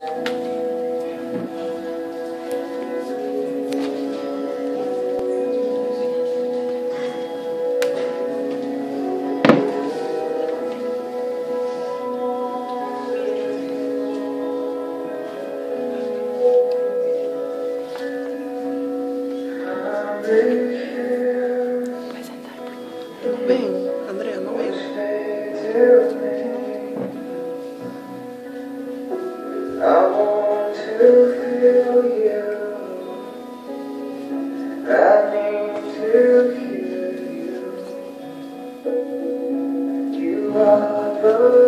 Vai sentar, por favor. Tudo bem? Oh.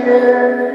Savior.